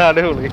അടിപൊളി